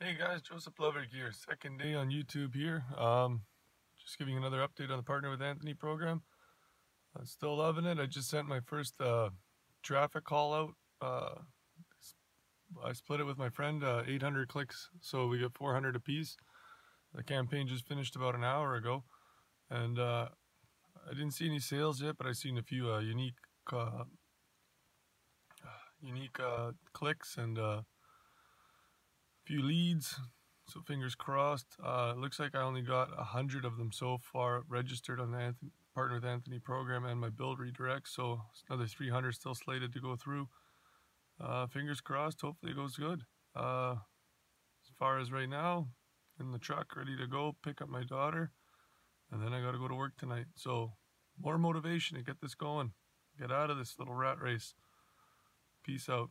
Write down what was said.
Hey guys, Joseph Lovric here. Second day on YouTube here. Um, just giving another update on the Partner with Anthony program. I'm still loving it. I just sent my first uh, traffic call out. Uh, I split it with my friend, uh, 800 clicks, so we get 400 apiece. The campaign just finished about an hour ago, and uh, I didn't see any sales yet, but I've seen a few uh, unique uh, unique clicks and few leads so fingers crossed. Uh, looks like I only got a hundred of them so far registered on the Anthony, partner with Anthony program and my build redirect so another 300 still slated to go through. Uh, fingers crossed hopefully it goes good. Uh, as far as right now in the truck ready to go pick up my daughter and then I got to go to work tonight. So more motivation to get this going. Get out of this little rat race. Peace out